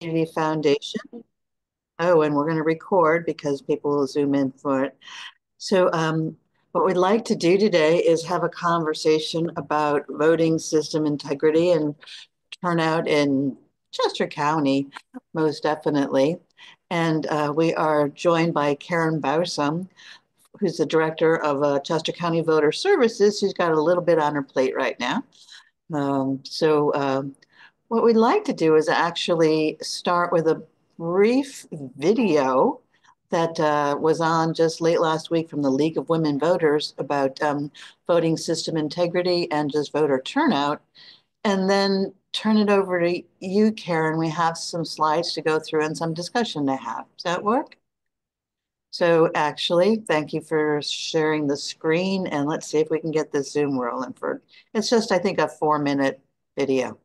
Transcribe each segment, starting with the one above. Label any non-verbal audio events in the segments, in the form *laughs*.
Community Foundation. Oh, and we're going to record because people will zoom in for it. So, um, what we'd like to do today is have a conversation about voting system integrity and turnout in Chester County, most definitely. And uh, we are joined by Karen Barsoum, who's the director of uh, Chester County Voter Services. She's got a little bit on her plate right now. Um, so, um, what we'd like to do is actually start with a brief video that uh, was on just late last week from the League of Women Voters about um, voting system integrity and just voter turnout. And then turn it over to you, Karen. We have some slides to go through and some discussion to have. Does that work? So actually, thank you for sharing the screen and let's see if we can get the Zoom rolling for, it's just, I think, a four minute video.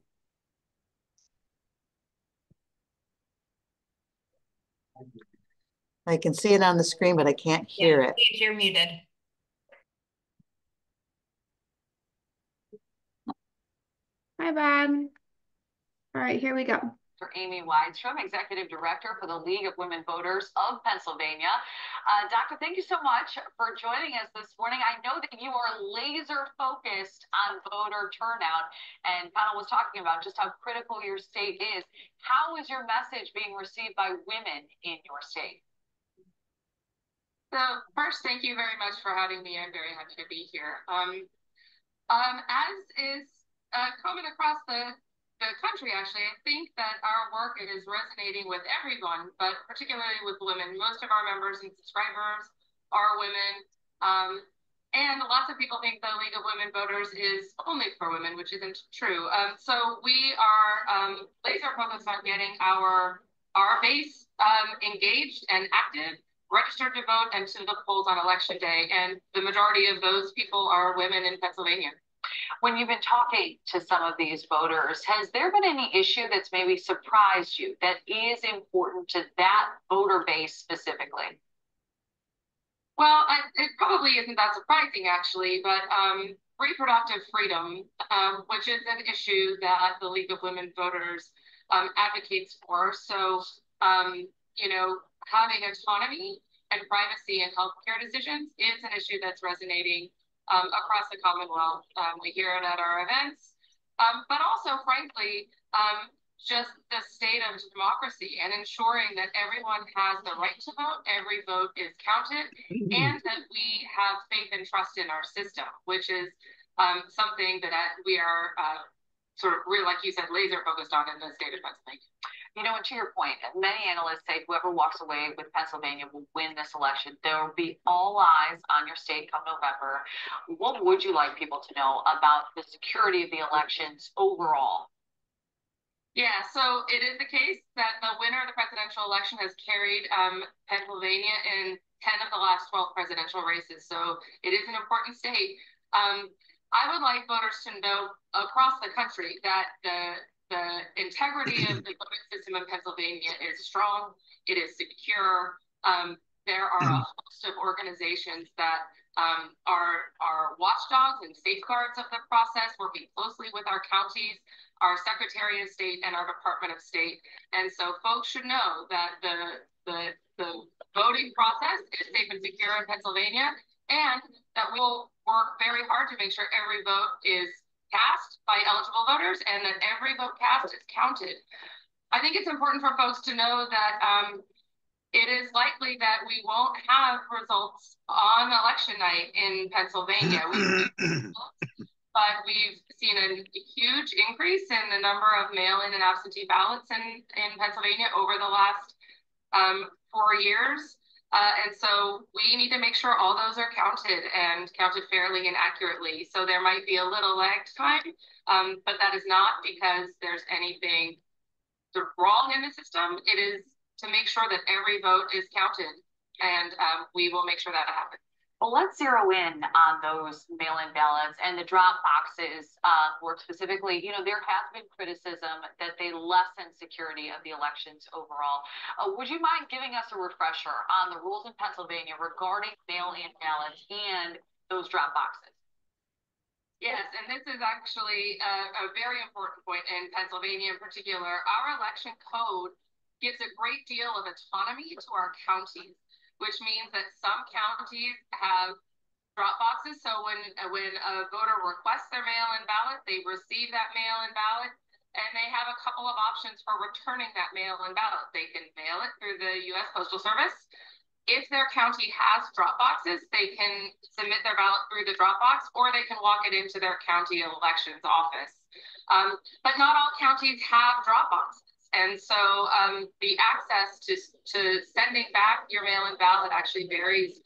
I can see it on the screen, but I can't hear yeah, it. You're muted. Hi, Bob. All right, here we go. For Amy Widestrom, Executive Director for the League of Women Voters of Pennsylvania. Uh, doctor, thank you so much for joining us this morning. I know that you are laser focused on voter turnout, and panel was talking about just how critical your state is. How is your message being received by women in your state? So first, thank you very much for having me. I'm very happy to be here. Um, um, as is uh, common across the, the country, actually, I think that our work is resonating with everyone, but particularly with women. Most of our members and subscribers are women. Um, and lots of people think the League of Women Voters is only for women, which isn't true. Um, so we are um, laser focused on getting our our base um, engaged and active registered to vote and to the polls on election day. And the majority of those people are women in Pennsylvania. When you've been talking to some of these voters, has there been any issue that's maybe surprised you that is important to that voter base specifically? Well, I, it probably isn't that surprising, actually, but um, reproductive freedom, um, which is an issue that the League of Women Voters um, advocates for. So, um, you know, having autonomy and privacy in healthcare decisions is an issue that's resonating um, across the Commonwealth. Um, we hear it at our events, um, but also, frankly, um, just the state of democracy and ensuring that everyone has the right to vote, every vote is counted, mm-hmm. and that we have faith and trust in our system, which is um, something that we are uh, sort of, like you said, laser focused on in the state of Pennsylvania. You know, and to your point, many analysts say whoever walks away with Pennsylvania will win this election. There will be all eyes on your state come November. What would you like people to know about the security of the elections overall? Yeah, so it is the case that the winner of the presidential election has carried um, Pennsylvania in 10 of the last 12 presidential races. So it is an important state. Um, I would like voters to know across the country that the the integrity of the voting system in Pennsylvania is strong. It is secure. Um, there are a host of organizations that um, are, are watchdogs and safeguards of the process, working closely with our counties, our Secretary of State, and our Department of State. And so folks should know that the, the, the voting process is safe and secure in Pennsylvania, and that we will work very hard to make sure every vote is cast by eligible voters and that every vote cast is counted. I think it's important for folks to know that um, it is likely that we won't have results on election night in Pennsylvania. *clears throat* but we've seen a huge increase in the number of mail-in and absentee ballots in, in Pennsylvania over the last um, four years. Uh, and so we need to make sure all those are counted and counted fairly and accurately. So there might be a little lag time, um, but that is not because there's anything wrong in the system. It is to make sure that every vote is counted, and um, we will make sure that happens. Well, let's zero in on those mail-in ballots and the drop boxes uh, specifically. You know, there has been criticism that they lessen security of the elections overall. Uh, would you mind giving us a refresher on the rules in Pennsylvania regarding mail-in ballots and those drop boxes? Yes, and this is actually a, a, very important point in Pennsylvania in particular. Our election code gives a great deal of autonomy to our counties, which means that some counties have drop boxes. So when when a voter requests their mail-in ballot, they receive that mail-in ballot, and they have a couple of options for returning that mail-in ballot. They can mail it through the U.S. Postal Service if their county has drop boxes, they can submit their ballot through the drop box or they can walk it into their county elections office. Um, but not all counties have drop boxes. And so um, the access to, to sending back your mail-in ballot actually varies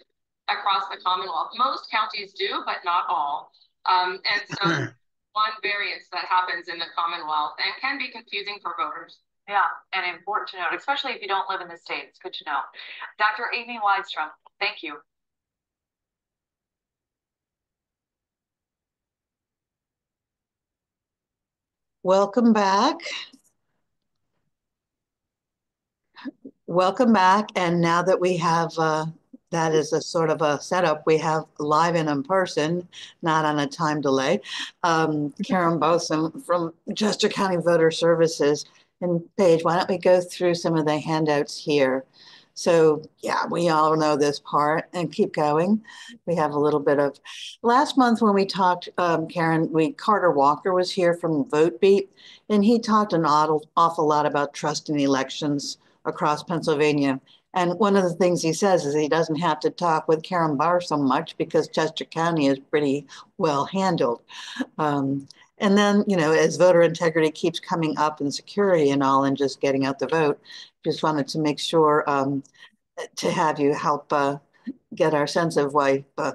across the Commonwealth. Most counties do, but not all. Um, and so *clears throat* one variance that happens in the Commonwealth and can be confusing for voters. Yeah, and important to note, especially if you don't live in the state. It's good to know. Dr. Amy Widestrom, thank you. Welcome back. Welcome back. And now that we have uh, that is a sort of a setup we have live and in person, not on a time delay. Um, Karen Barsoum from Chester County Voter Services. And Paige, why don't we go through some of the handouts here? So yeah, we all know this part and keep going. We have a little bit of, last month when we talked, um, Karen, we Carter Walker was here from Vote VoteBeat and he talked an awful, awful lot about trust in elections across Pennsylvania. And one of the things he says is he doesn't have to talk with Karen Barr so much because Chester County is pretty well handled. Um, and then, you know, as voter integrity keeps coming up and security and all, and just getting out the vote, just wanted to make sure um, to have you help uh, get our sense of why uh,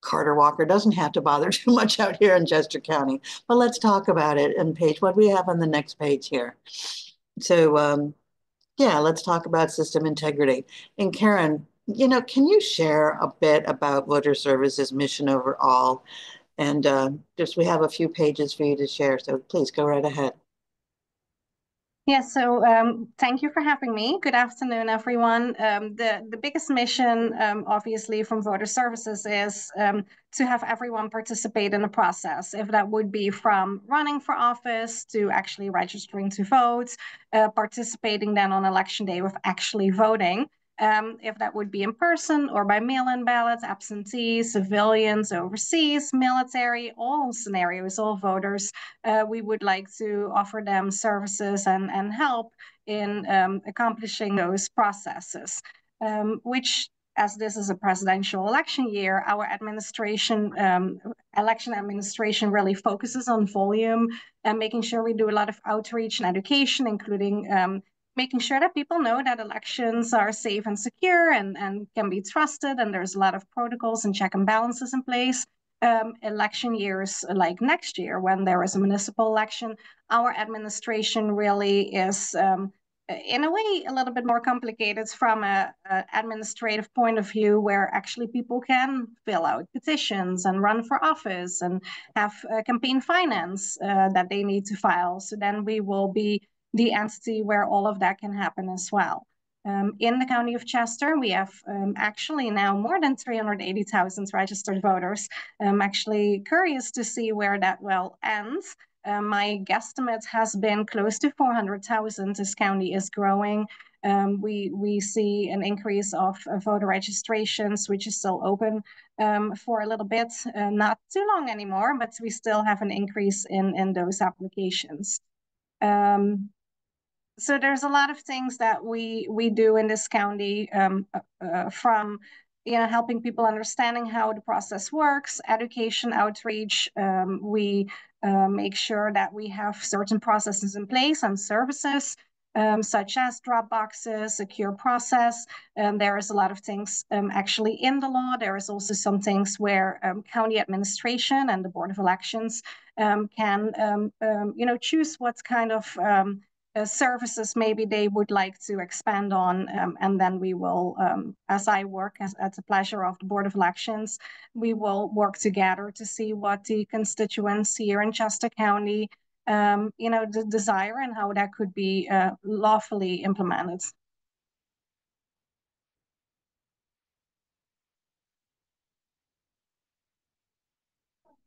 Carter Walker doesn't have to bother *laughs* too much out here in Chester County. But let's talk about it. And page, what we have on the next page here? So, um, yeah, let's talk about system integrity. And Karen, you know, can you share a bit about voter services mission overall? And uh, just we have a few pages for you to share, so please go right ahead. Yes, yeah, so um, thank you for having me. Good afternoon, everyone. Um, the, the biggest mission, um, obviously, from Voter Services is um, to have everyone participate in the process. If that would be from running for office to actually registering to vote, uh, participating then on election day with actually voting um, if that would be in person or by mail-in ballots, absentees, civilians, overseas, military, all scenarios, all voters, uh, we would like to offer them services and, and help in um, accomplishing those processes, um, which as this is a presidential election year, our administration, um, election administration really focuses on volume and making sure we do a lot of outreach and education, including um, making sure that people know that elections are safe and secure and, and can be trusted, and there's a lot of protocols and check and balances in place. Um, election years like next year, when there is a municipal election, our administration really is, um, in a way, a little bit more complicated from a, a, administrative point of view, where actually people can fill out petitions and run for office and have uh, campaign finance uh, that they need to file. So then we will be the entity where all of that can happen as well. Um, in the county of Chester, we have um, actually now more than 380,000 registered voters. I'm actually curious to see where that will end. Uh, my guesstimate has been close to 400,000. This county is growing. Um, we we see an increase of uh, voter registrations, which is still open um, for a little bit, uh, not too long anymore, but we still have an increase in in those applications. Um, so there's a lot of things that we we do in this county um, uh, uh, from you know helping people understanding how the process works education outreach um, we uh, make sure that we have certain processes in place and services um, such as drop boxes, secure process. Um, there is a lot of things um, actually in the law. There is also some things where um, county administration and the Board of Elections um, can, um, you know, choose what kind of services maybe they would like to expand on. Um, and then we will, um, as I work as, at the pleasure of the Board of Elections, we will work together to see what the constituents here in Chester County, um, you know, the desire and how that could be uh, lawfully implemented.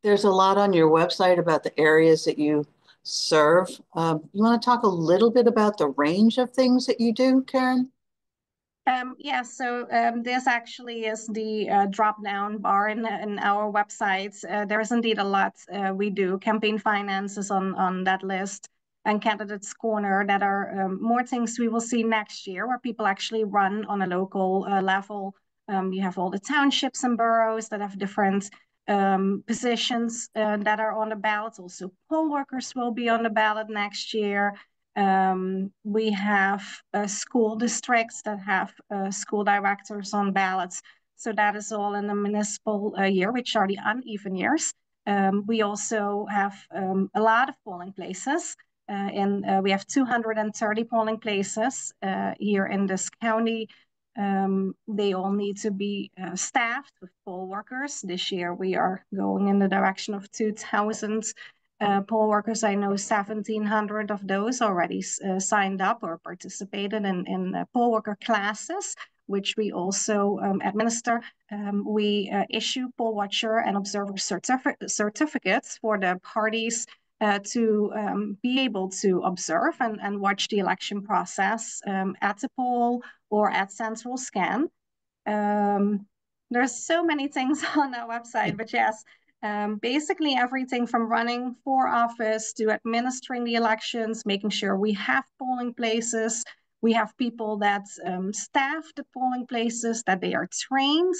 there's a lot on your website about the areas that you serve. Um, you want to talk a little bit about the range of things that you do, Karen? Um, yeah, so um, this actually is the uh, drop-down bar in, in our website. Uh, there is indeed a lot uh, we do. Campaign finance is on, on that list and Candidates Corner that are um, more things we will see next year where people actually run on a local uh, level. Um, you have all the townships and boroughs that have different um, positions uh, that are on the ballot. Also, poll workers will be on the ballot next year. Um, we have uh, school districts that have uh, school directors on ballots. So that is all in the municipal uh, year, which are the uneven years. Um, we also have um, a lot of polling places. Uh, and uh, we have 230 polling places uh, here in this county. Um, they all need to be uh, staffed with poll workers. This year we are going in the direction of 2,000 uh, poll workers. I know 1,700 of those already uh, signed up or participated in, in poll worker classes, which we also um, administer. Um, we issue poll watcher and observer certific certificates for the parties uh, to um, be able to observe and, and watch the election process um, at the poll or at Central Scan. Um, there's so many things *laughs* on our website, but yes, um, basically everything from running for office to administering the elections, making sure we have polling places, we have people that um, staff the polling places, that they are trained,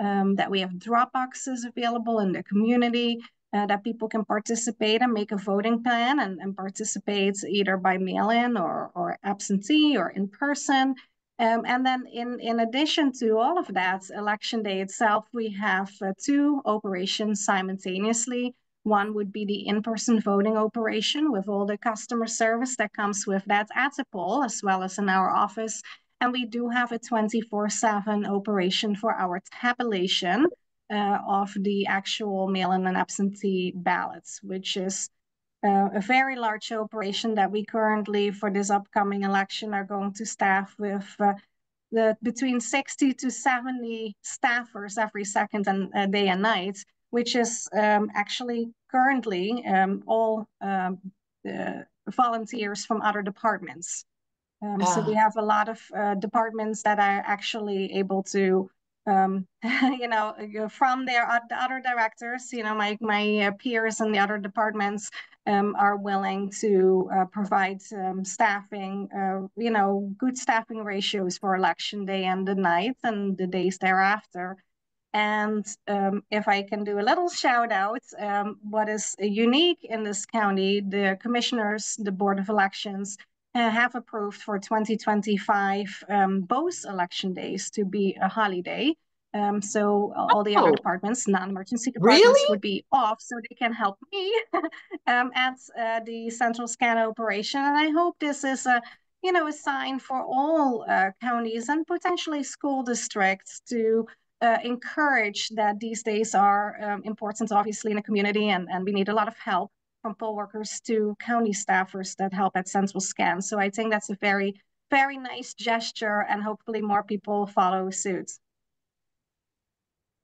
um, that we have drop boxes available in the community, uh, that people can participate and make a voting plan and, and participate either by mail-in or, or absentee or in person. Um, and then in, in addition to all of that, election day itself, we have uh, two operations simultaneously. One would be the in-person voting operation with all the customer service that comes with that at the poll, as well as in our office. And we do have a 24-7 operation for our tabulation, uh, of the actual mail-in and absentee ballots, which is uh, a very large operation that we currently, for this upcoming election, are going to staff with uh, the between 60 to 70 staffers every second and uh, day and night, which is um, actually currently um, all um, uh, volunteers from other departments. Um, so we ah. have a lot of uh, departments that are actually able to um, *laughs* you know, from their the other directors, you know, my my uh, peers in the other departments um, are willing to uh, provide um, staffing, uh, you know, good staffing ratios for election day and the night and the days thereafter. And um, if I can do a little shout out, um, what is unique in this county, the commissioners, the Board of Elections, uh, have approved for 2025 um, both election days to be a holiday. Um, so all the other oh. departments, non-emergency departments, really? would be off, so they can help me *laughs* um, at uh, the central scan operation. And I hope this is a, you know, a sign for all uh, counties and potentially school districts to uh, encourage that these days are um, important, obviously, in the community, and, and we need a lot of help from poll workers to county staffers that help at Central Scan. So I think that's a very, very nice gesture and hopefully more people follow suit.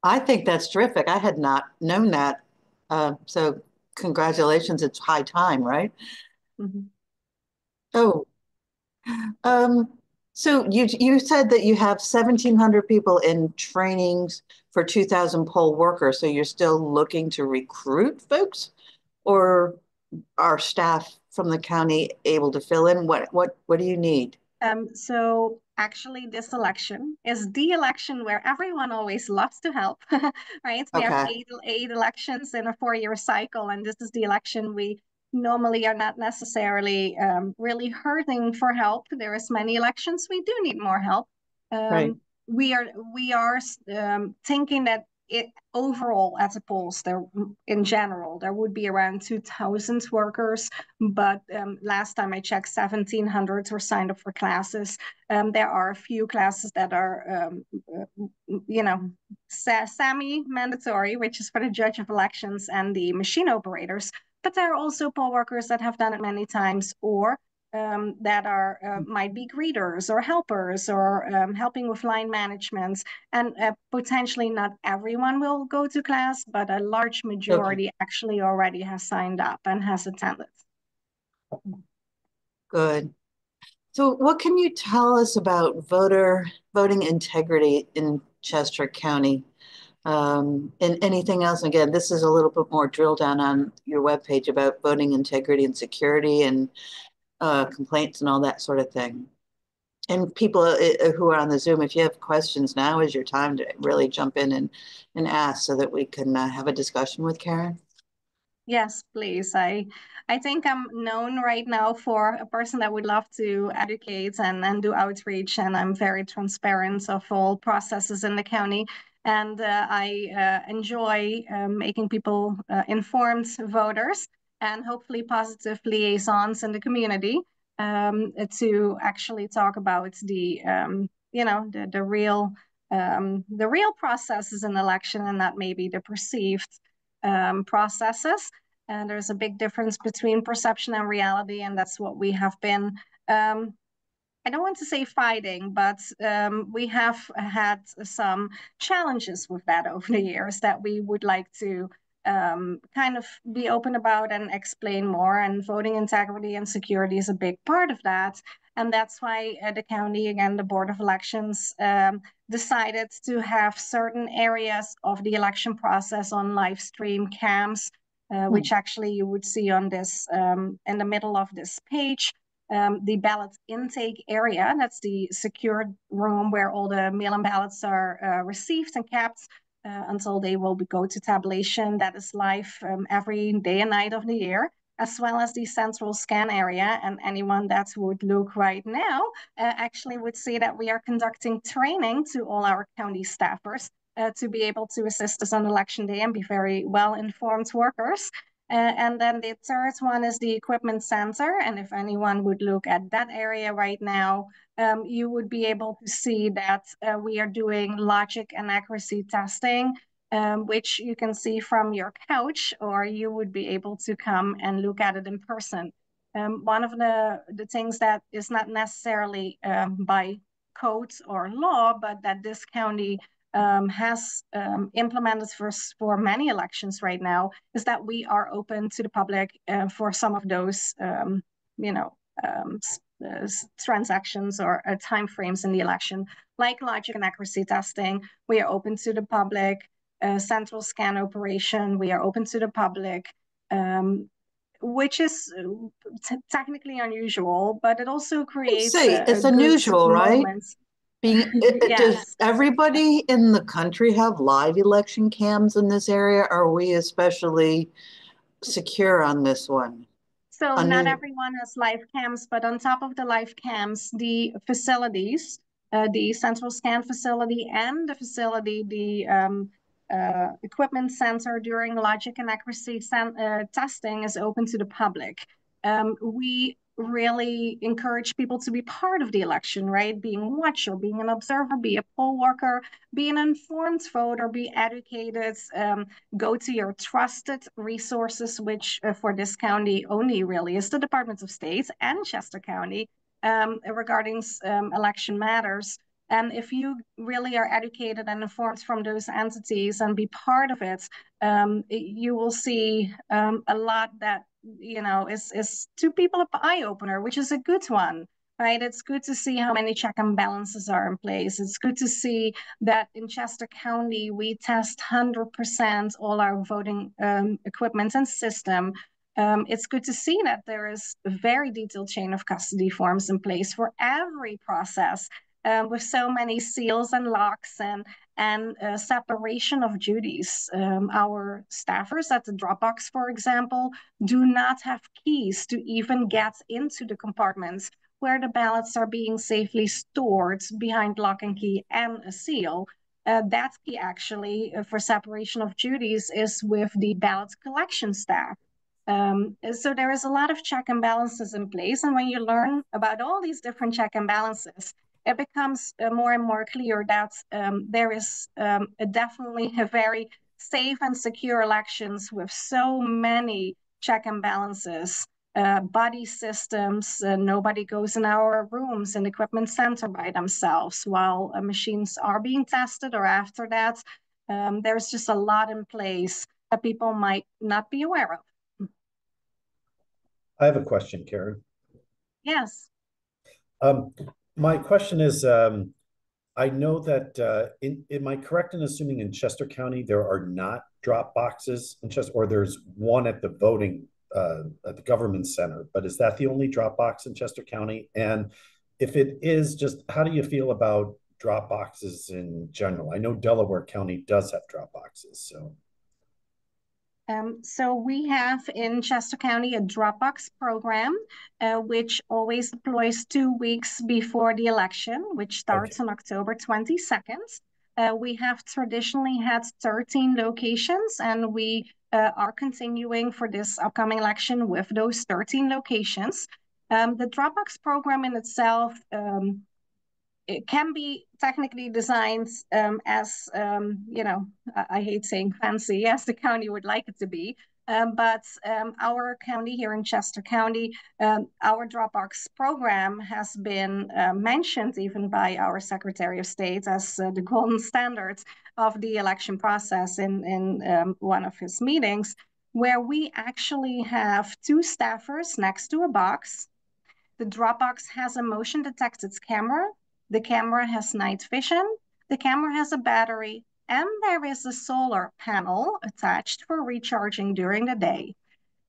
I think that's terrific. I had not known that. Uh, so congratulations. It's high time, right? Mm -hmm. Oh, um, so you you said that you have 1,700 people in trainings for 2,000 poll workers. So you're still looking to recruit folks? Or are staff from the county able to fill in? What what what do you need? Um, so actually this election is the election where everyone always loves to help, *laughs* right? We okay. have eight, eight elections in a four-year cycle, and this is the election we normally are not necessarily um, really hurting for help. There is many elections we do need more help. Um, right. We are we are um, thinking that it overall at the polls there in general there would be around 2000 workers but um, last time i checked 1700 were signed up for classes. Um, there are a few classes that are um, you know semi mandatory which is for the judge of elections and the machine operators but there are also poll workers that have done it many times or um, that are uh, might be greeters or helpers or um, helping with line management. And uh, potentially not everyone will go to class, but a large majority okay. actually already has signed up and has attended. Good. So what can you tell us about voter voting integrity in Chester County? Um, and anything else? Again, this is a little bit more drill down on your webpage about voting integrity and security and uh, complaints and all that sort of thing. And people uh, uh, who are on the Zoom, if you have questions, now is your time to really jump in and, and ask so that we can uh, have a discussion with Karen. Yes, please. I I think I'm known right now for a person that would love to educate and, and do outreach, and I'm very transparent of all processes in the county. And uh, I uh, enjoy uh, making people uh, informed voters and hopefully positive liaisons in the community um, to actually talk about the um, you know the the real um, the real processes in election and not maybe the perceived um, processes. And there's a big difference between perception and reality, and that's what we have been. Um, I don't want to say fighting, but um, we have had some challenges with that over the years that we would like to um, kind of be open about and explain more. And voting integrity and security is a big part of that. And that's why uh, the county, again, the Board of Elections, um, decided to have certain areas of the election process on live stream cams, uh, hmm. which actually you would see on this um, in the middle of this page. Um, the ballot intake area, that's the secured room where all the mail-in ballots are uh, received and kept uh, until they will go to tabulation that is live um, every day and night of the year as well as the central scan area. And anyone that would look right now uh, actually would see that we are conducting training to all our county staffers uh, to be able to assist us on election day and be very well-informed workers. Uh, and then the third one is the equipment center. And if anyone would look at that area right now, um, you would be able to see that uh, we are doing logic and accuracy testing, um, which you can see from your couch, or you would be able to come and look at it in person. Um, one of the, the things that is not necessarily um, by code or law, but that this county um, has um, implemented for, for many elections right now is that we are open to the public uh, for some of those, um, you know, um, uh, transactions or uh, timeframes in the election, like logic and accuracy testing. We are open to the public. Uh, central scan operation. We are open to the public. Um, which is uh, technically unusual, but it also creates. Say, it's unusual, right? Being. *laughs* Does everybody in the country have live election cams in this area? Are we especially secure on this one? So not everyone has live cams, but on top of the live cams, the facilities, uh, the central scan facility and the facility, the um, uh, equipment center during logic and accuracy uh, testing is open to the public. Um, we really encourage people to be part of the election, right? Being watcher, being an observer, be a poll worker, be an informed voter, be educated, um, go to your trusted resources, which uh, for this county only really is the Department of State and Chester County um, regarding um, election matters. And if you really are educated and informed from those entities and be part of it, um, you will see um, a lot that you know is is to people an eye opener, which is a good one. Right, it's good to see how many check and balances are in place. It's good to see that in Chester County we test 100% all our voting um, equipment and system um, it's good to see that there is a very detailed chain of custody forms in place for every process um, with so many seals and locks and and uh, separation of duties. Um, our staffers at the Dropbox, for example, do not have keys to even get into the compartments where the ballots are being safely stored behind lock and key and a seal. Uh, that key actually uh, for separation of duties is with the ballot collection staff. Um, so there is a lot of check and balances in place. And when you learn about all these different check and balances, it becomes uh, more and more clear that um, there is um, a definitely a very safe and secure elections with so many check and balances uh, body systems. Uh, nobody goes in our rooms and equipment center by themselves while uh, machines are being tested or after that. Um, there's just a lot in place that people might not be aware of. I have a question, Karen. Yes. Um, my question is, um, I know that, uh, in, am I correct in assuming in Chester County, there are not drop boxes in Chester, or there's one at the voting, uh, at the government center, but is that the only drop box in Chester County? And if it is, just how do you feel about drop boxes in general? I know Delaware County does have drop boxes, so. Um, so we have in Chester County a Dropbox program, uh, which always deploys two weeks before the election, which starts okay. on October 22nd. Uh, we have traditionally had 13 locations, and we uh, are continuing for this upcoming election with those 13 locations. Um, the Dropbox program in itself um, it can be technically designed um, as, um, you know, I, I, hate saying fancy, *laughs* as the county would like it to be. Um, but um, our county here in Chester County, um, our Dropbox program has been uh, mentioned even by our Secretary of State as uh, the golden standards of the election process in, in um, one of his meetings, where we actually have two staffers next to a box. The Dropbox has a motion detected camera the camera has night vision, the camera has a battery, and there is a solar panel attached for recharging during the day.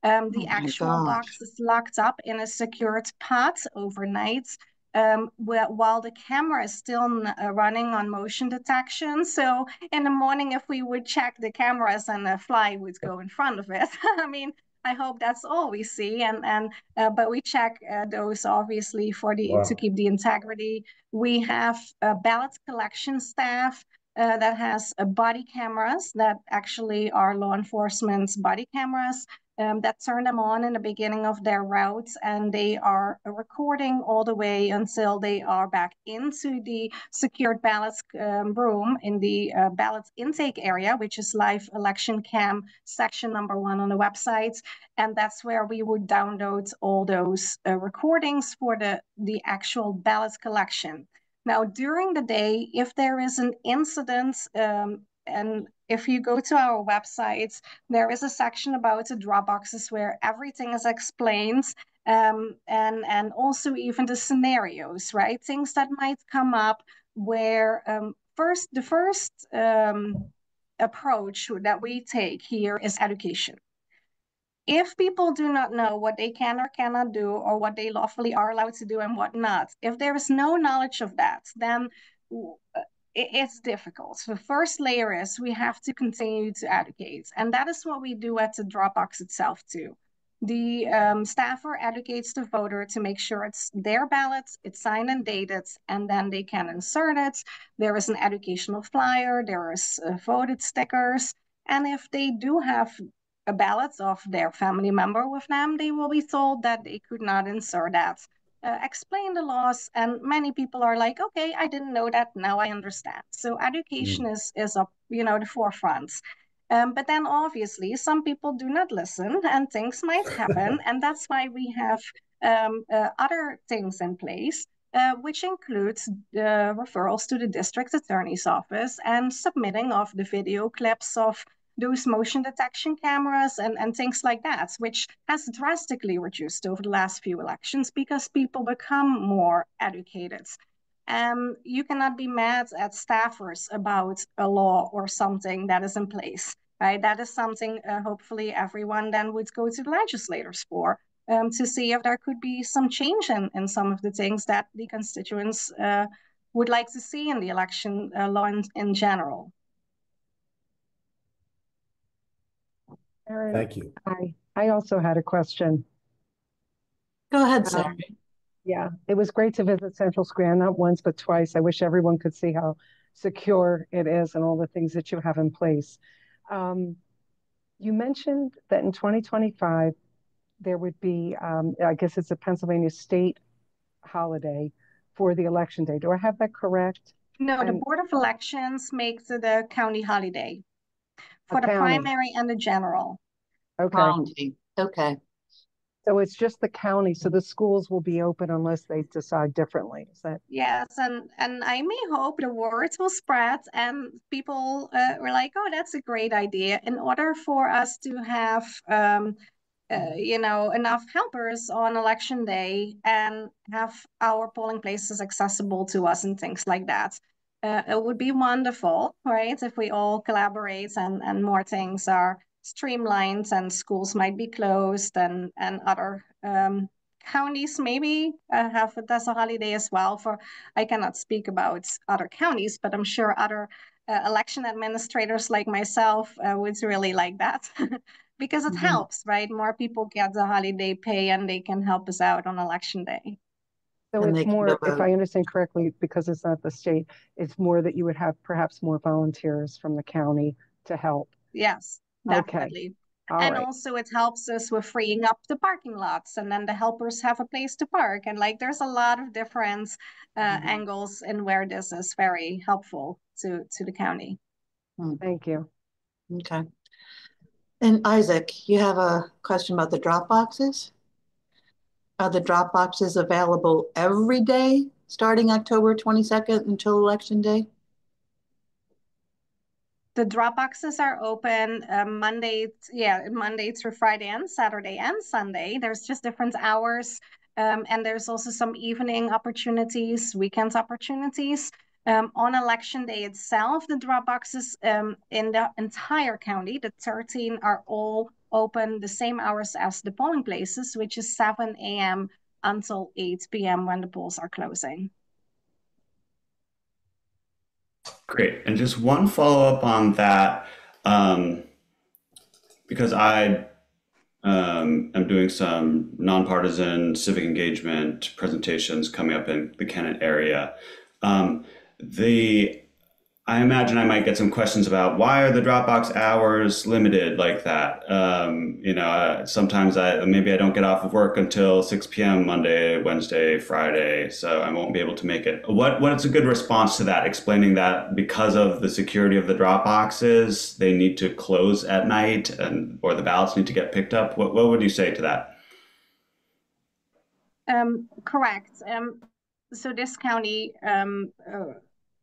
Um, the oh actual box is locked up in a secured pod overnight um, while the camera is still uh, running on motion detection. So in the morning, if we would check the cameras and a fly would go in front of it, *laughs* I mean, I hope that's all we see. And and uh, but we check uh, those obviously for the wow. to keep the integrity. We have a ballot collection staff uh, that has uh, body cameras that actually are law enforcement's body cameras um, that turn them on in the beginning of their routes and they are recording all the way until they are back into the secured ballots um, room in the uh, ballot intake area, which is live election cam section number one on the website. And that's where we would download all those uh, recordings for the, the actual ballot collection. Now, during the day, if there is an incident um, and if you go to our website, there is a section about the Dropboxes where everything is explained um, and, and also even the scenarios, right? Things that might come up where um, first, the first um, approach that we take here is education. If people do not know what they can or cannot do or what they lawfully are allowed to do and what not, if there is no knowledge of that, then it's difficult. The first layer is we have to continue to educate. And that is what we do at the Dropbox itself too. The um, staffer educates the voter to make sure it's their ballot, it's signed and dated, and then they can insert it. There is an educational flyer, there is uh, voted stickers. And if they do have a ballot of their family member with them, they will be told that they could not insert that uh, explain the laws and many people are like okay i didn't know that now i understand so education mm. is is up you know the forefront um, but then obviously some people do not listen and things might happen *laughs* and that's why we have um, uh, other things in place uh, which includes the referrals to the district attorney's office and submitting of the video clips of those motion detection cameras and, and things like that, which has drastically reduced over the last few elections because people become more educated. And you cannot be mad at staffers about a law or something that is in place, right? That is something uh, hopefully everyone then would go to the legislators for um, to see if there could be some change in, in some of the things that the constituents uh, would like to see in the election uh, law in, in general. Erin, Thank you. I, I also had a question. Go ahead, Sarah. Um, yeah, it was great to visit Central Square, not once, but twice. I wish everyone could see how secure it is and all the things that you have in place. Um, you mentioned that in 2025, there would be, um, I guess it's a Pennsylvania state holiday for the election day. Do I have that correct? No, the Board of Elections makes it a county holiday for the primary and the general. Okay. County. Okay. So it's just the county, so the schools will be open unless they decide differently. Is that? Yes, and and I may hope the words will spread and people uh, were like, oh, that's a great idea. In order for us to have, um, uh, you know, enough helpers on election day and have our polling places accessible to us and things like that. Uh, it would be wonderful, right, if we all collaborate and and more things are streamlined and schools might be closed and and other um, counties maybe uh, have as a holiday as well for i cannot speak about other counties but i'm sure other uh, election administrators like myself uh, would really like that *laughs* because it mm-hmm. helps right more people get the holiday pay and they can help us out on election day so and it's more if i understand correctly because it's not the state it's more that you would have perhaps more volunteers from the county to help yes definitely. Okay. All and right. also it helps us with freeing up the parking lots and then the helpers have a place to park and like there's a lot of different uh, mm-hmm. angles in where this is very helpful to to the county hmm. thank you okay and isaac you have a question about the drop boxes are the drop boxes available every day starting october 22nd until election day the drop boxes are open uh, Monday, yeah, Monday through Friday and Saturday and Sunday. There's just different hours. Um, and there's also some evening opportunities, weekend opportunities. Um, on election day itself, the drop boxes um, in the entire county, the 13 are all open the same hours as the polling places, which is 7 a.m. until 8 p.m. when the polls are closing. Great. And just one follow up on that, um, because I um, am doing some nonpartisan civic engagement presentations coming up in the Kennett area. Um, the I imagine I might get some questions about why are the Dropbox hours limited like that? Um, you know, uh, sometimes I maybe I don't get off of work until 6 p.m. Monday, Wednesday, Friday, so I won't be able to make it. What what's a good response to that? Explaining that because of the security of the Dropboxes, they need to close at night, and or the ballots need to get picked up. What what would you say to that? Um, correct. Um, so this county. Um, uh,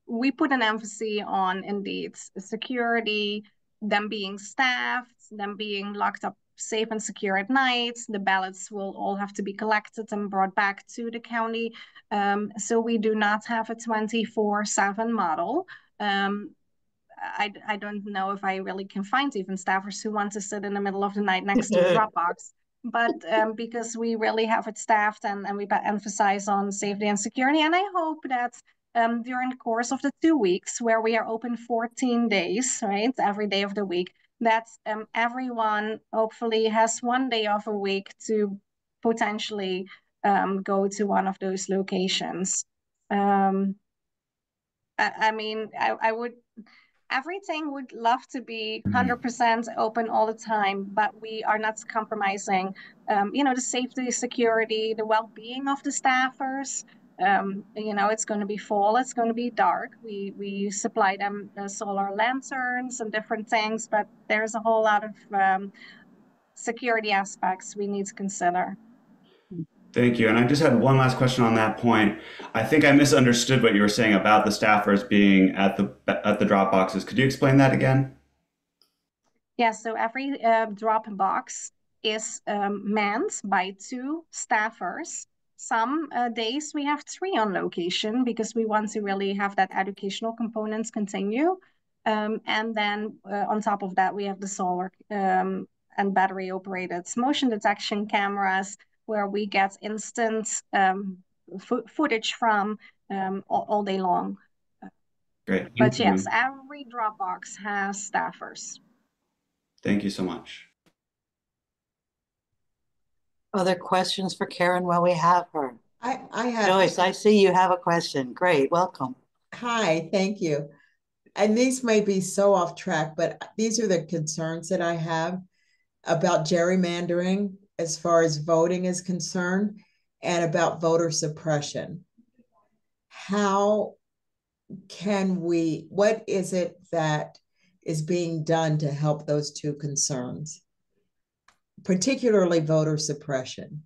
we put an emphasis on indeed security, them being staffed, them being locked up safe and secure at night. The ballots will all have to be collected and brought back to the county. Um, so we do not have a 24 7 model. Um, I, I don't know if I really can find even staffers who want to sit in the middle of the night next to a *laughs* Dropbox. But um, because we really have it staffed and, and we emphasize on safety and security. And I hope that um, during the course of the two weeks where we are open 14 days, right, every day of the week, that um, everyone hopefully has one day of a week to potentially um, go to one of those locations. Um, I, I, mean, I, I would, everything would love to be 100% mm-hmm. open all the time, but we are not compromising, um, you know, the safety, security, the well-being of the staffers um, you know, it's going to be fall, it's going to be dark. We, we supply them the solar lanterns and different things, but there's a whole lot of um, security aspects we need to consider. Thank you. And I just had one last question on that point. I think I misunderstood what you were saying about the staffers being at the at the drop boxes. Could you explain that again? Yeah. So every uh, drop box is um, manned by two staffers some uh, days we have three on location because we want to really have that educational components continue. Um, and then uh, on top of that, we have the solar um, and battery operated motion detection cameras where we get instant um, footage from um, all, all, day long. Great. But yes, every Dropbox has staffers. Thank you so much. Other questions for Karen while we have her? I, I have. Joyce, I see you have a question. Great, welcome. Hi, thank you. And these may be so off track, but these are the concerns that I have about gerrymandering as far as voting is concerned and about voter suppression. How can we, what is it that is being done to help those two concerns? Particularly voter suppression?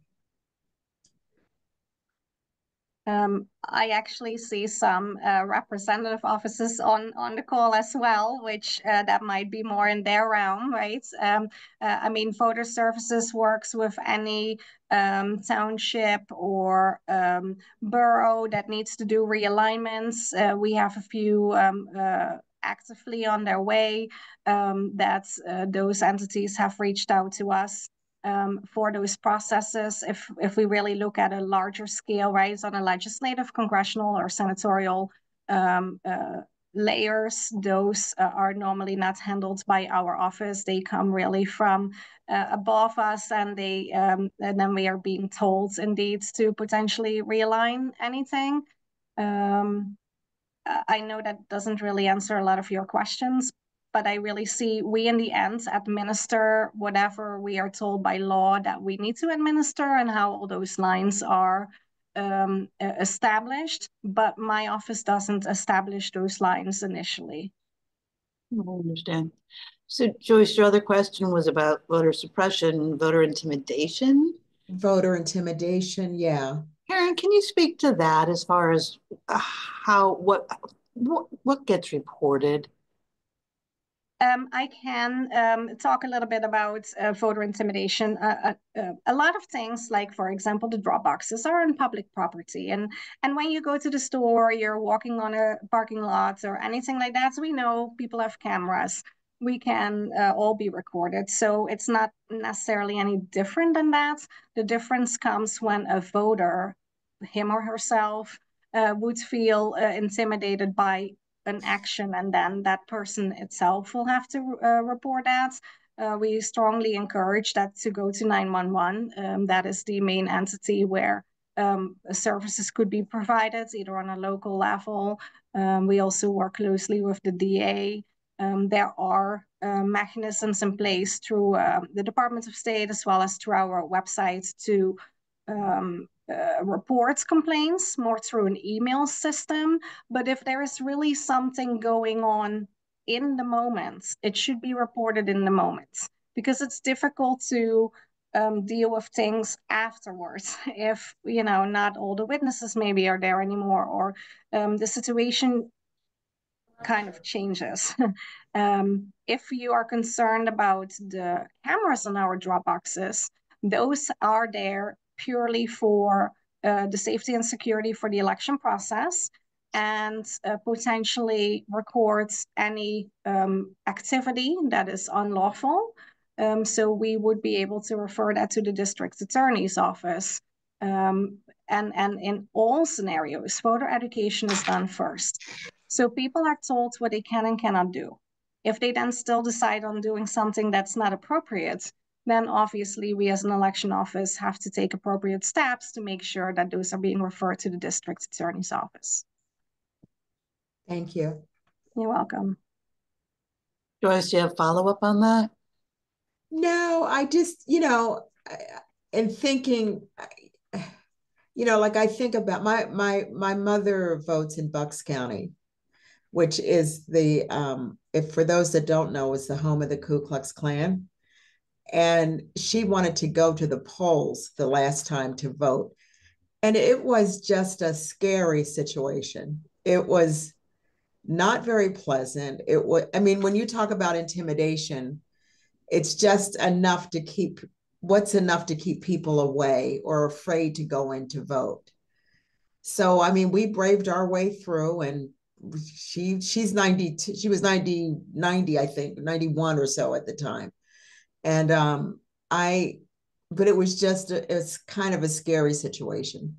Um, I actually see some uh, representative offices on on the call as well, which uh, that might be more in their realm, right? Um, uh, I mean, voter services works with any um, township or um, borough that needs to do realignments. Uh, we have a few um, uh, actively on their way um, that uh, those entities have reached out to us um, for those processes if if we really look at a larger scale, right, on a legislative, congressional, or senatorial um, uh, layers, those uh, are normally not handled by our office. They come really from uh, above us, and they um, and then we are being told indeed to potentially realign anything. Um, I know that doesn't really answer a lot of your questions, but I really see we in the end administer whatever we are told by law that we need to administer and how all those lines are um, established. But my office doesn't establish those lines initially. I understand. So Joyce, your other question was about voter suppression, voter intimidation? Voter intimidation, yeah. Karen, can you speak to that as far as uh, how, what, what, what gets reported? Um, I can um, talk a little bit about uh, voter intimidation. Uh, uh, uh, a lot of things, like for example, the drop boxes are on public property, and and when you go to the store, you're walking on a parking lot or anything like that. So we know people have cameras. We can uh, all be recorded, so it's not necessarily any different than that. The difference comes when a voter, him or herself, uh, would feel intimidated by an action and then that person itself will have to uh, report that. Uh, we strongly encourage that to go to 911. Um, that is the main entity where um, services could be provided either on a local level. Um, we also work closely with the DA. Um, there are uh, mechanisms in place through uh, the Department of State as well as through our website to um, uh, reports complaints more through an email system. But if there is really something going on in the moment, it should be reported in the moment because it's difficult to um, deal with things afterwards *laughs* if you know not all the witnesses maybe are there anymore or um, the situation kind of changes. *laughs* um, if you are concerned about the cameras on our drop boxes, those are there purely for uh, the safety and security for the election process and uh, potentially records any um, activity that is unlawful. Um, so we would be able to refer that to the district attorney's office. Um, and, and in all scenarios, voter education is done first. So people are told what they can and cannot do. If they then still decide on doing something that's not appropriate, then obviously we as an election office have to take appropriate steps to make sure that those are being referred to the district attorney's office. Thank you. You're welcome. Joyce, do you have follow up on that? No, I just, you know, in thinking, you know, like I think about my my my mother votes in Bucks County, which is the um, if for those that don't know, is the home of the Ku Klux Klan and she wanted to go to the polls the last time to vote. And it was just a scary situation. It was not very pleasant. It was, I mean, when you talk about intimidation, it's just enough to keep what's enough to keep people away or afraid to go in to vote. So, I mean, we braved our way through and she she's 90 she was 90 90 i think 91 or so at the time and um, I, but it was just a, it's kind of a scary situation.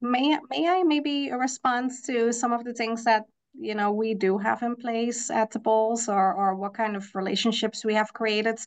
May may I maybe respond to some of the things that you know we do have in place at the polls or or what kind of relationships we have created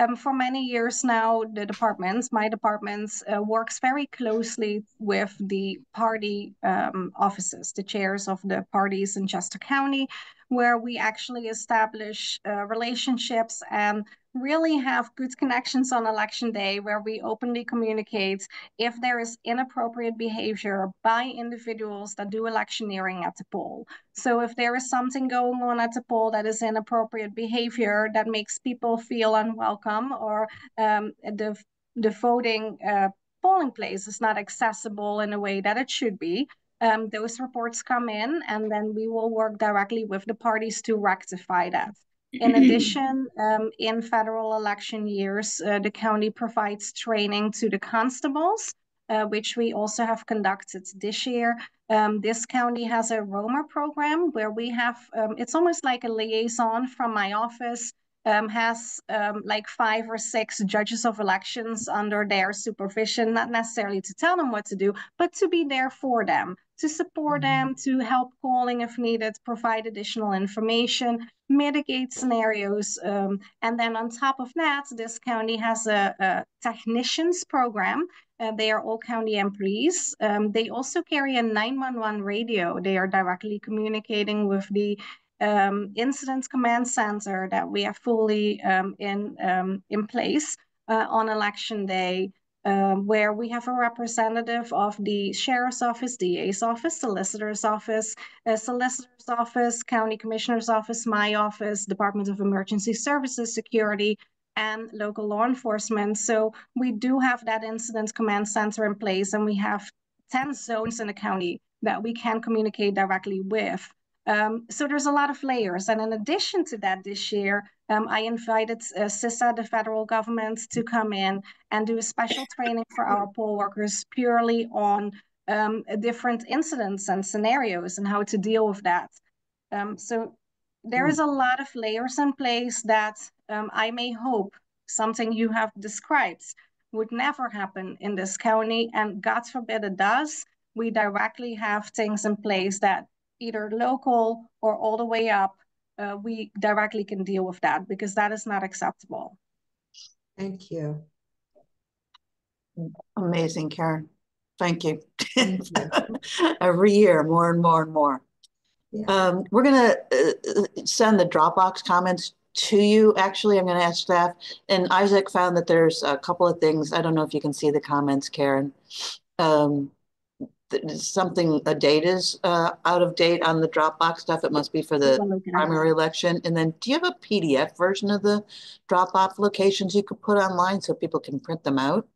um, for many years now the departments my departments uh, works very closely with the party um, offices the chairs of the parties in chester county where we actually establish uh, relationships and really have good connections on election day where we openly communicate if there is inappropriate behavior by individuals that do electioneering at the poll. So if there is something going on at the poll that is inappropriate behavior that makes people feel unwelcome or um, the, the voting uh, polling place is not accessible in a way that it should be, um, those reports come in and then we will work directly with the parties to rectify that. In *laughs* addition, um, in federal election years, uh, the county provides training to the constables, uh, which we also have conducted this year. Um, this county has a Roma program where we have, um, it's almost like a liaison from my office, um, has um, like five or six judges of elections under their supervision, not necessarily to tell them what to do, but to be there for them to support mm-hmm. them, to help calling if needed, provide additional information, mitigate scenarios. Um, and then on top of that, this county has a, a technicians program. Uh, they are all county employees. Um, they also carry a 911 radio. They are directly communicating with the um, command center that we have fully um, in, um, in place uh, on election day um, where we have a representative of the sheriff's office, DA's office, solicitor's office, uh, solicitor's office, county commissioner's office, my office, Department of Emergency Services, security, and local law enforcement. So we do have that incident command center in place, and we have 10 zones in the county that we can communicate directly with. Um, so there's a lot of layers. And in addition to that, this year, um, I invited uh, CISA, the federal government, to come in and do a special training for our poll workers purely on um, different incidents and scenarios and how to deal with that. Um, so there is a lot of layers in place that um, I may hope something you have described would never happen in this county. And God forbid it does, we directly have things in place that either local or all the way up, uh, we directly can deal with that because that is not acceptable. Thank you. Amazing, Karen. Thank you. Thank you. *laughs* Every year, more and more and more. Yeah. Um, we're going to uh, send the Dropbox comments to you. Actually, I'm going to ask staff. And Isaac found that there's a couple of things. I don't know if you can see the comments, Karen. Um, something a date is uh, out of date on the Dropbox stuff. It must be for the primary election. And then, do you have a PDF version of the Dropbox locations you could put online so people can print them out?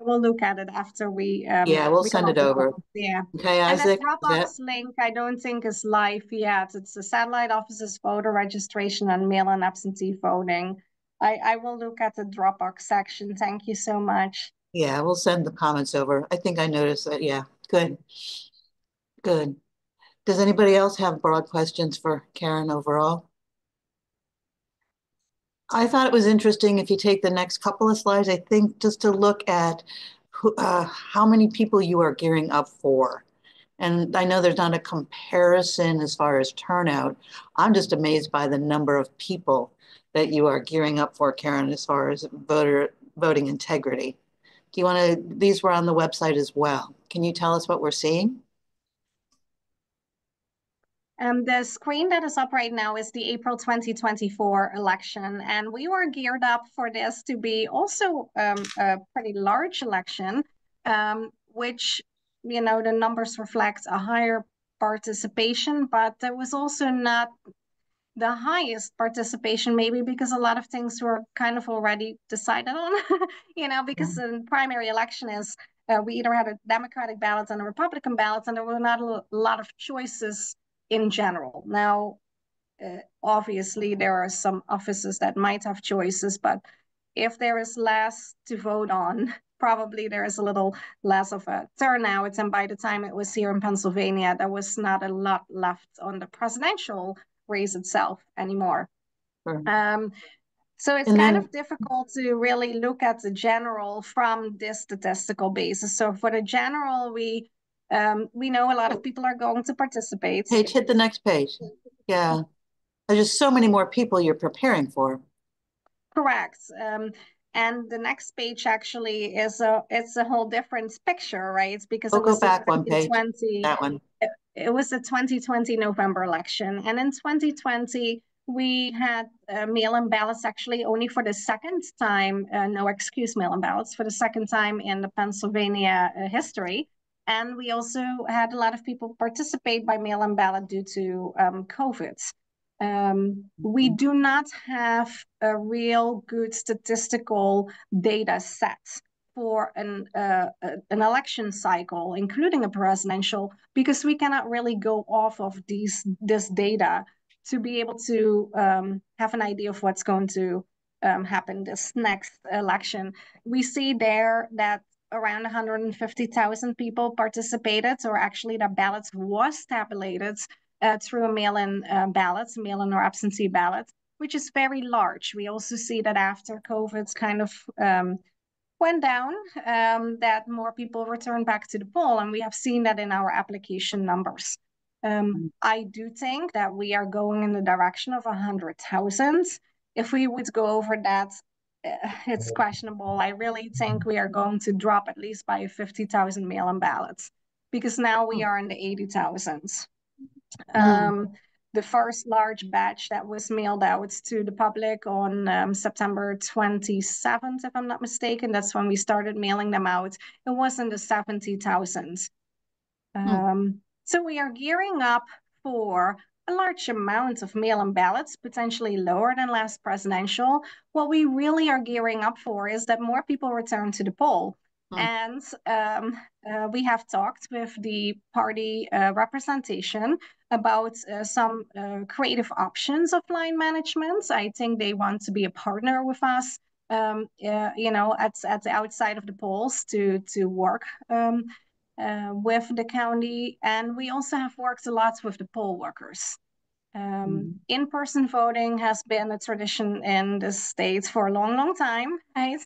I will look at it after we. Um, yeah, we'll we send it over. Yeah. Okay, Isaac. And the Dropbox that... link, I don't think is live yet. It's the satellite offices voter registration and mail-in absentee voting. I, I will look at the Dropbox section. Thank you so much. Yeah, we'll send the comments over. I think I noticed that. Yeah. Good. Good. Does anybody else have broad questions for Karen overall? I thought it was interesting if you take the next couple of slides, I think just to look at who, uh, how many people you are gearing up for. And I know there's not a comparison as far as turnout. I'm just amazed by the number of people that you are gearing up for, Karen, as far as voter voting integrity. Do you want to, these were on the website as well. Can you tell us what we're seeing? Um, the screen that is up right now is the April 2024 election, and we were geared up for this to be also um, a pretty large election, um, which, you know, the numbers reflect a higher participation, but there was also not the highest participation, maybe because a lot of things were kind of already decided on, *laughs* you know, because the primary election is uh, we either had a Democratic ballot and a Republican ballot, and there were not a lot of choices in general. Now, uh, obviously, there are some offices that might have choices, but if there is less to vote on, *laughs* probably there is a little less of a turnout. And by the time it was here in Pennsylvania, there was not a lot left on the presidential race itself anymore. Sure. Um, so it's and kind then, of difficult to really look at the general from this statistical basis. So for the general, we um, we know a lot of people are going to participate. Page, hit the next page. Yeah, there's just so many more people you're preparing for. Correct. Um, and the next page actually is a it's a whole different picture, right? Because we'll go back one page. That one it was the 2020 November election. And in 2020, we had uh, mail-in ballots actually only for the second time, uh, no excuse mail-in ballots, for the second time in the Pennsylvania uh, history. And we also had a lot of people participate by mail-in ballot due to um, COVID. Um, we mm-hmm. do not have a real good statistical data set for an uh, an election cycle, including a presidential, because we cannot really go off of these this data to be able to um, have an idea of what's going to um, happen this next election. We see there that around 150,000 people participated, or actually the ballots was tabulated uh, through a mail-in uh, ballots, mail-in or absentee ballots, which is very large. We also see that after COVID's kind of um, went down, um, that more people returned back to the poll, and we have seen that in our application numbers. Um, mm-hmm. I do think that we are going in the direction of 100,000. If we would go over that, uh, it's questionable. I really think we are going to drop at least by 50,000 mail-in ballots because now we hmm. are in the 80,000s. Mm. Um, the first large batch that was mailed out to the public on um, September 27th, if I'm not mistaken. That's when we started mailing them out. It was in the 70,000. Hmm. Um, So we are gearing up for a large amount of mail-in ballots, potentially lower than last presidential. What we really are gearing up for is that more people return to the poll. Hmm. And um, uh, we have talked with the party uh, representation about uh, some uh, creative options of line management. I think they want to be a partner with us, um, uh, you know, at, at the outside of the polls to, to work um, uh, with the county. And we also have worked a lot with the poll workers. Um, mm. In-person voting has been a tradition in the States for a long, long time, right?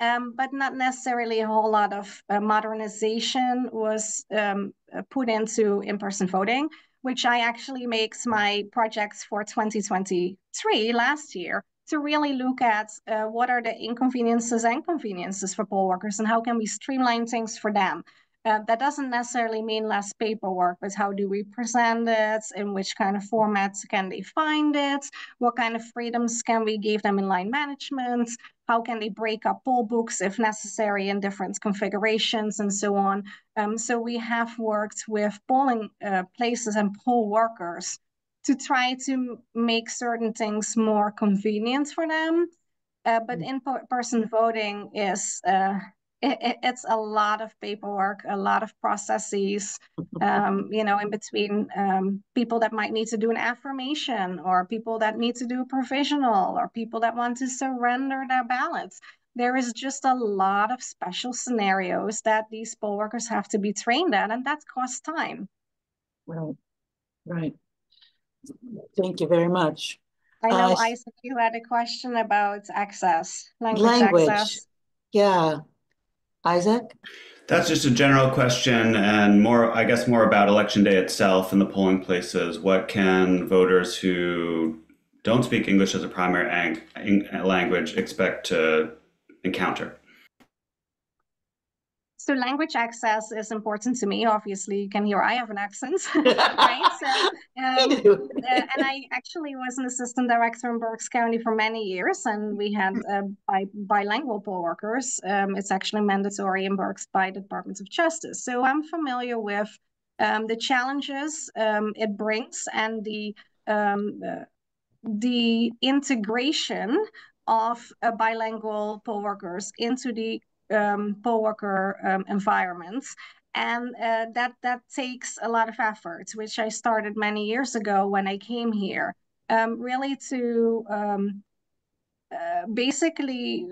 Um, but not necessarily a whole lot of uh, modernization was um, uh, put into in-person voting, which I actually makes my projects for 2023 last year to really look at uh, what are the inconveniences and conveniences for poll workers and how can we streamline things for them. Uh, that doesn't necessarily mean less paperwork, but how do we present it? In which kind of formats can they find it? What kind of freedoms can we give them in line management? How can they break up poll books if necessary in different configurations and so on? Um, so we have worked with polling uh, places and poll workers to try to make certain things more convenient for them. Uh, but mm. in-person voting is it, it's a lot of paperwork, a lot of processes, um, you know, in between um, people that might need to do an affirmation or people that need to do a provisional or people that want to surrender their ballots. There is just a lot of special scenarios that these poll workers have to be trained at, and that costs time. Right, right. Thank you very much. I know, uh, Isaac, you had a question about access, language, language. access. Yeah, Isaac? That's just a general question and more, I guess, more about election day itself and the polling places. What can voters who don't speak English as a primary language expect to encounter? So language access is important to me. Obviously, you can hear I have an accent, *laughs* *laughs* right? So, um, uh, and I actually was an assistant director in Berks County for many years, and we had uh, bi bilingual poll workers. Um, it's actually mandatory in Berks by the Department of Justice. So I'm familiar with um, the challenges um, it brings and the um, uh, the integration of uh, bilingual poll workers into the um, poll worker um, environments. And uh, that, that takes a lot of effort, which I started many years ago when I came here, um, really to um, uh, basically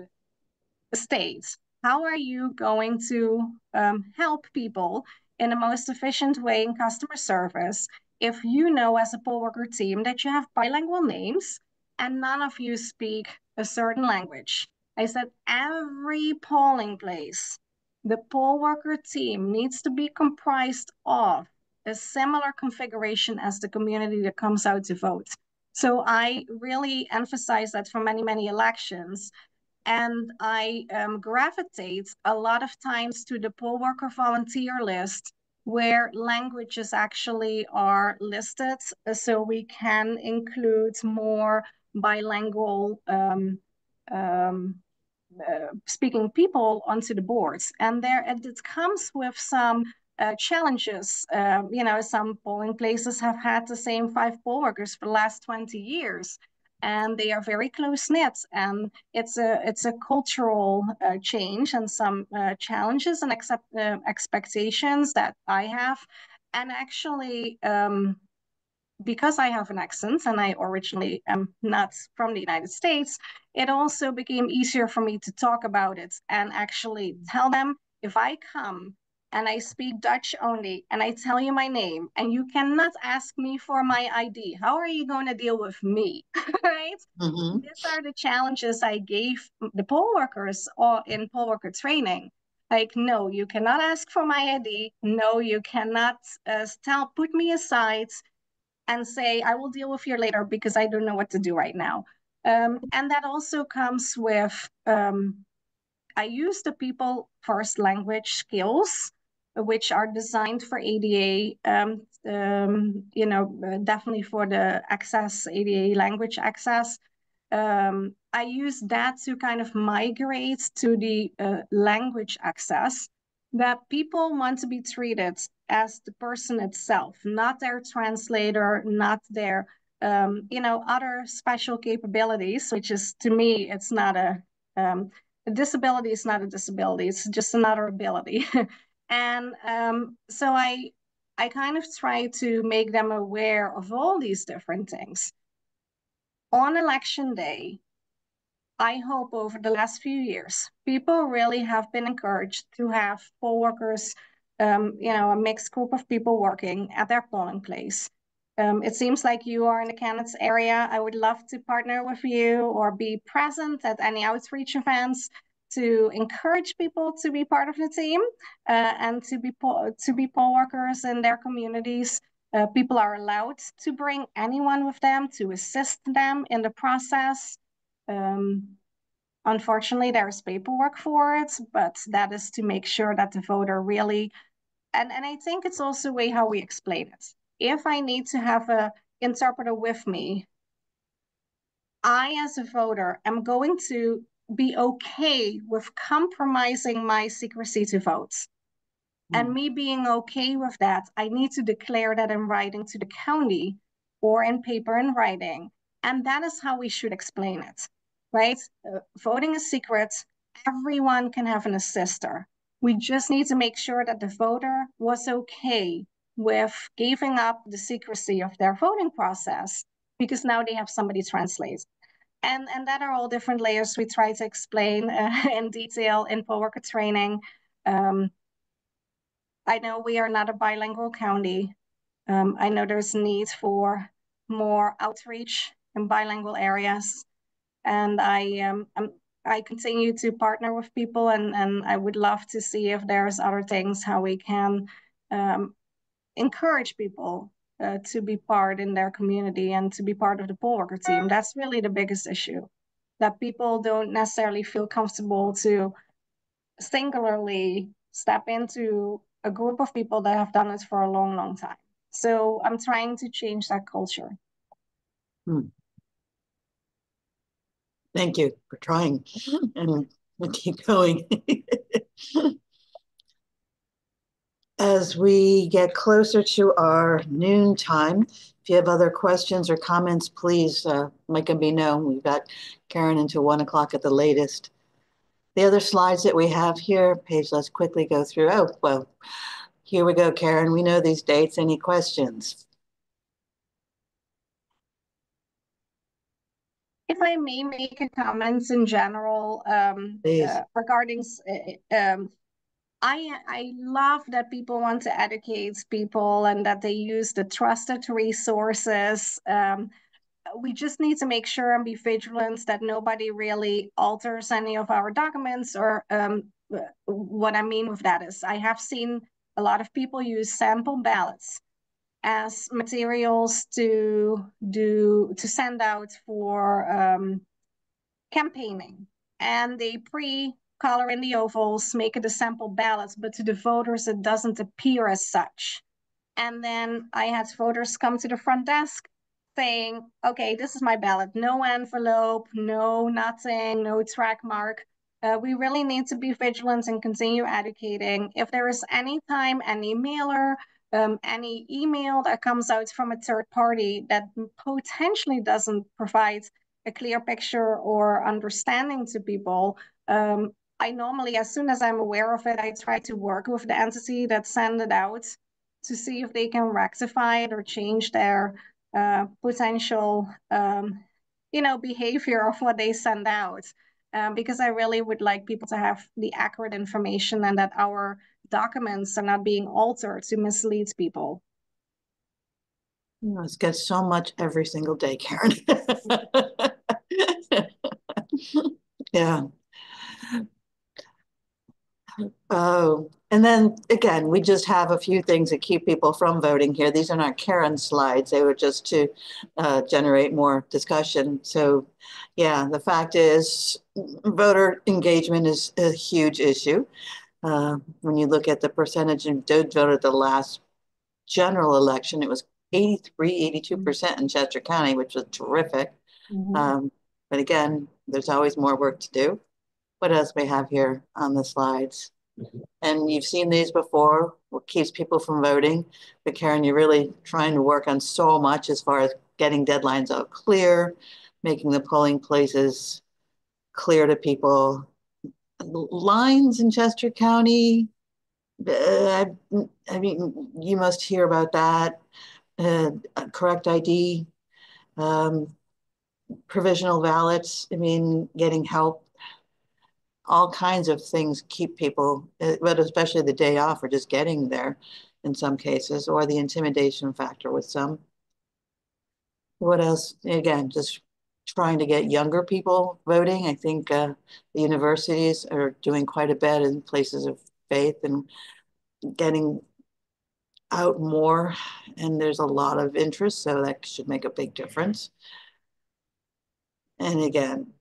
state how are you going to um, help people in the most efficient way in customer service if you know as a poll worker team that you have bilingual names and none of you speak a certain language I said every polling place, the poll worker team needs to be comprised of a similar configuration as the community that comes out to vote. So I really emphasize that for many, many elections. And I um, gravitate a lot of times to the poll worker volunteer list where languages actually are listed so we can include more bilingual um, um, uh, speaking people onto the boards. And there it comes with some uh, challenges. Uh, you know, some polling places have had the same five poll workers for the last 20 years and they are very close knit and it's a it's a cultural uh, change and some uh, challenges and accept, uh, expectations that I have and actually um, because I have an accent and I originally am not from the United States, it also became easier for me to talk about it and actually tell them if I come and I speak Dutch only and I tell you my name and you cannot ask me for my ID, how are you going to deal with me? *laughs* right? Mm-hmm. These are the challenges I gave the poll workers or in poll worker training. Like, no, you cannot ask for my ID. No, you cannot uh, tell, put me aside and say, I will deal with you later because I don't know what to do right now. Um, and that also comes with, um, I use the people first language skills, which are designed for ADA, um, um, you know, uh, definitely for the access, ADA language access. Um, I use that to kind of migrate to the uh, language access that people want to be treated as the person itself, not their translator, not their um, you know other special capabilities. Which is to me, it's not a, um, a disability. Is not a disability. It's just another ability. *laughs* and um, so I I kind of try to make them aware of all these different things. On election day, I hope over the last few years, people really have been encouraged to have poll workers, um, you know, a mixed group of people working at their polling place. Um, it seems like you are in the candidates area. I would love to partner with you or be present at any outreach events to encourage people to be part of the team uh, and to be to be poll workers in their communities. Uh, people are allowed to bring anyone with them to assist them in the process. Um, unfortunately, there's paperwork for it, but that is to make sure that the voter really, and, and I think it's also a way how we explain it. If I need to have a interpreter with me, I, as a voter, am going to be okay with compromising my secrecy to vote. Mm. And me being okay with that, I need to declare that in writing to the county or in paper in writing. And that is how we should explain it right? Uh, voting is secret. Everyone can have an assister. We just need to make sure that the voter was okay with giving up the secrecy of their voting process because now they have somebody translate. And, and that are all different layers we try to explain uh, *laughs* in detail in poll worker training. Um, I know we are not a bilingual county. Um, I know there's need for more outreach in bilingual areas and I um I'm, I continue to partner with people and and I would love to see if there's other things how we can um, encourage people uh, to be part in their community and to be part of the poll worker team. That's really the biggest issue that people don't necessarily feel comfortable to singularly step into a group of people that have done it for a long, long time. So I'm trying to change that culture. Hmm. Thank you for trying and we'll keep going. *laughs* As we get closer to our noon time, if you have other questions or comments, please uh, make them be known. We've got Karen until one o'clock at the latest. The other slides that we have here, page, let's quickly go through. Oh, well, here we go, Karen. We know these dates. Any questions? If I may make a comments in general um, uh, regarding uh, um, I I love that people want to educate people and that they use the trusted resources. Um, we just need to make sure and be vigilant that nobody really alters any of our documents or um, what I mean with that is I have seen a lot of people use sample ballots as materials to do to send out for um, campaigning and they pre color in the ovals, make it a sample ballot, but to the voters, it doesn't appear as such. And then I had voters come to the front desk saying, okay, this is my ballot. No envelope, no nothing, no track mark. Uh, we really need to be vigilant and continue educating. If there is any time, any mailer, um, any email that comes out from a third party that potentially doesn't provide a clear picture or understanding to people, um, I normally, as soon as I'm aware of it, I try to work with the entity that sent it out to see if they can rectify it or change their uh, potential, um, you know, behavior of what they send out. Um, because I really would like people to have the accurate information and that our documents are not being altered to mislead people. You must get so much every single day, Karen. *laughs* yeah. Oh, and then again, we just have a few things that keep people from voting here. These are not Karen slides. They were just to uh, generate more discussion. So yeah, the fact is voter engagement is a huge issue. Uh, when you look at the percentage of did vote at the last general election, it was 83, 82% in Chester County, which was terrific. Mm -hmm. um, but again, there's always more work to do what else we have here on the slides? And you've seen these before, what keeps people from voting. But Karen, you're really trying to work on so much as far as getting deadlines out clear, making the polling places clear to people. Lines in Chester County, uh, I, I, mean, you must hear about that. Uh, correct ID, um, provisional ballots. I mean, getting help all kinds of things keep people, eh, but especially the day off or just getting there in some cases, or the intimidation factor with some. What else? Again, just trying to get younger people voting. I think uh, the universities are doing quite a bit in places of faith and getting out more. And there's a lot of interest, so that should make a big difference. And again,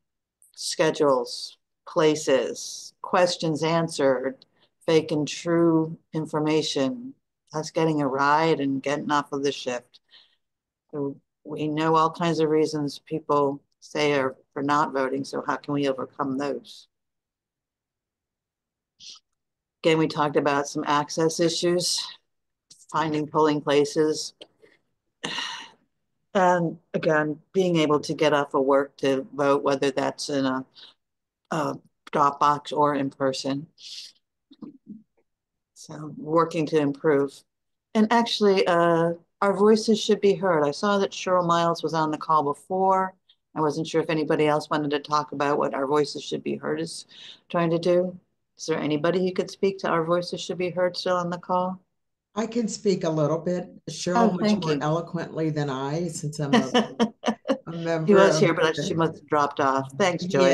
schedules, places, questions answered, fake and true information. That's getting a ride and getting off of the shift. So we know all kinds of reasons people say are for not voting, so how can we overcome those? Again, we talked about some access issues, finding polling places. *sighs* And again, being able to get off of work to vote, whether that's in a uh, Dropbox or in person. So working to improve. And actually, uh, our voices should be heard. I saw that Cheryl Miles was on the call before. I wasn't sure if anybody else wanted to talk about what our voices should be heard is trying to do. Is there anybody who could speak to our voices should be heard still on the call? I can speak a little bit. Cheryl oh, much more you. eloquently than I, since I'm a *laughs* member. She was here, but she must have dropped off. Thanks, Joyce.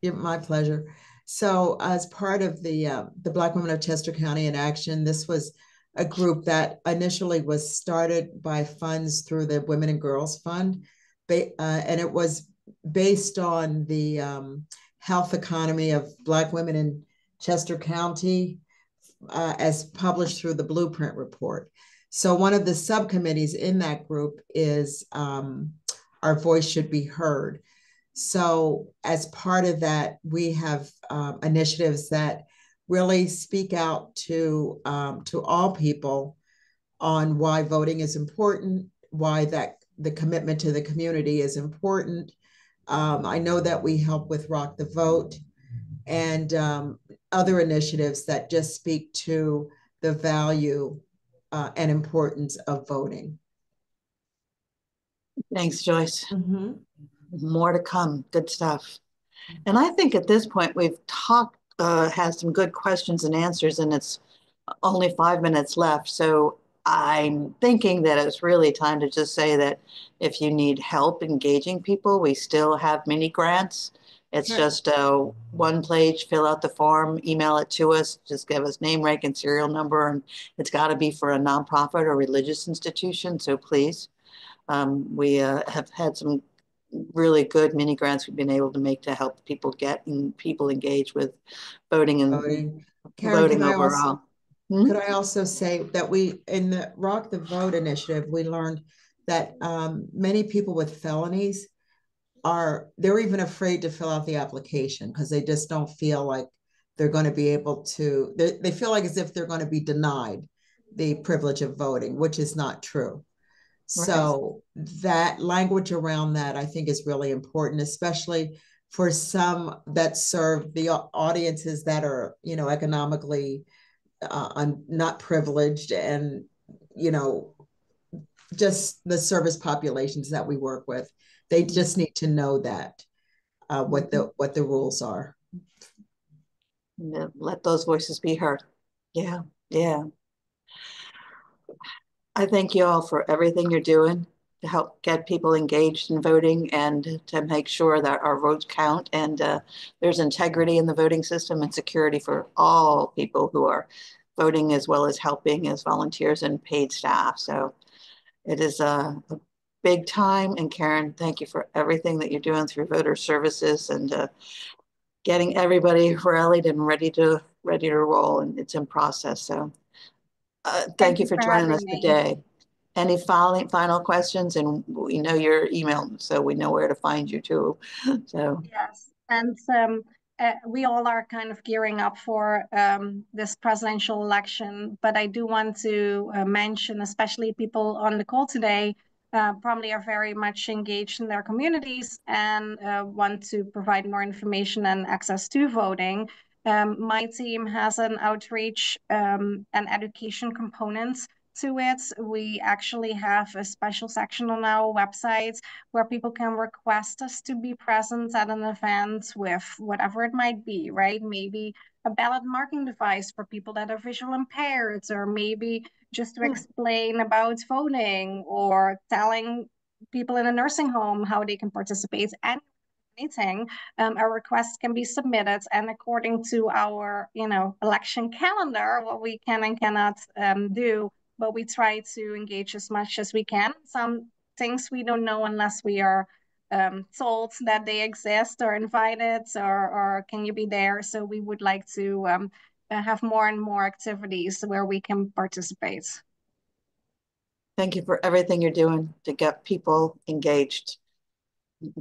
Yeah, my pleasure. So, as part of the uh, the Black Women of Chester County in Action, this was a group that initially was started by funds through the Women and Girls Fund, uh, and it was based on the um, health economy of Black women in Chester County, uh, as published through the Blueprint Report. So, one of the subcommittees in that group is um, our voice should be heard. So, as part of that, we have um, initiatives that really speak out to um, to all people on why voting is important, why that the commitment to the community is important. Um, I know that we help with Rock the Vote and um, other initiatives that just speak to the value uh, and importance of voting. Thanks, Joyce. Mm-hmm. More to come. Good stuff. And I think at this point we've talked, uh, had some good questions and answers, and it's only five minutes left. So I'm thinking that it's really time to just say that if you need help engaging people, we still have mini grants. It's sure. just a one page, fill out the form, email it to us, just give us name, rank, and serial number. And it's got to be for a nonprofit or religious institution. So please um, we uh, have had some really good mini grants we've been able to make to help people get and people engage with voting and Voting. Karen, voting overall. also, Hmm? could I also say that we, in the Rock the Vote initiative, we learned that um, many people with felonies are, they're even afraid to fill out the application because they just don't feel like they're going to be able to, they, they feel like as if they're going to be denied the privilege of voting, which is not true. So that language around that, I think, is really important, especially for some that serve the audiences that are, you know, economically uh, not privileged and, you know, just the service populations that we work with. They just need to know that uh, what the what the rules are. Let those voices be heard. Yeah, yeah. I thank you all for everything you're doing to help get people engaged in voting and to make sure that our votes count and uh, there's integrity in the voting system and security for all people who are voting as well as helping as volunteers and paid staff. So it is a, a big time. And Karen, thank you for everything that you're doing through voter services and uh, getting everybody rallied and ready to ready to roll. And it's in process. So uh, thank, you for, joining us me. today. Any final final questions? And we know your email, so we know where to find you too. *laughs* So Yes, and um, uh, we all are kind of gearing up for um, this presidential election, but I do want to uh, mention, especially people on the call today, uh, probably are very much engaged in their communities and uh, want to provide more information and access to voting. Um, my team has an outreach um, and education component to it. We actually have a special section on our website where people can request us to be present at an event with whatever it might be, right? Maybe a ballot marking device for people that are visual impaired, or maybe just to Hmm. explain about voting or telling people in a nursing home how they can participate and anything um, a request can be submitted and according to our you know election calendar what we can and cannot um, do but we try to engage as much as we can. Some things we don't know unless we are um, told that they exist or invited or, or can you be there? So we would like to um, uh, have more and more activities where we can participate. Thank you for everything you're doing to get people engaged.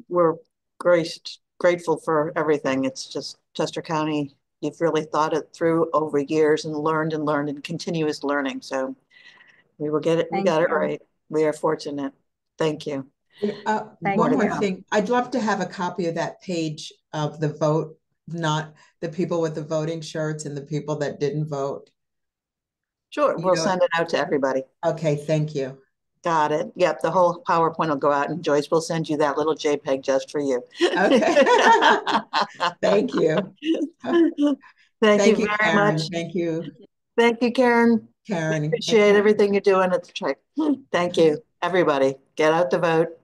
We're graced, grateful for everything. It's just Chester County, you've really thought it through over years and learned and learned and continuous learning. So we will get it, we Thank got it right. We are fortunate. Thank you. Uh, Thank one you. more thing, I'd love to have a copy of that page of the vote, not the people with the voting shirts and the people that didn't vote. Sure, You we'll know- send it out to everybody. Okay, thank you. Got it. Yep, the whole PowerPoint will go out and Joyce will send you that little JPEG just for you. Okay. *laughs* Thank you. Thank you very Karen. much. Thank you, Thank you, Karen. Karen. Appreciate everything you're doing at the track. Thank you, everybody. Get out the vote.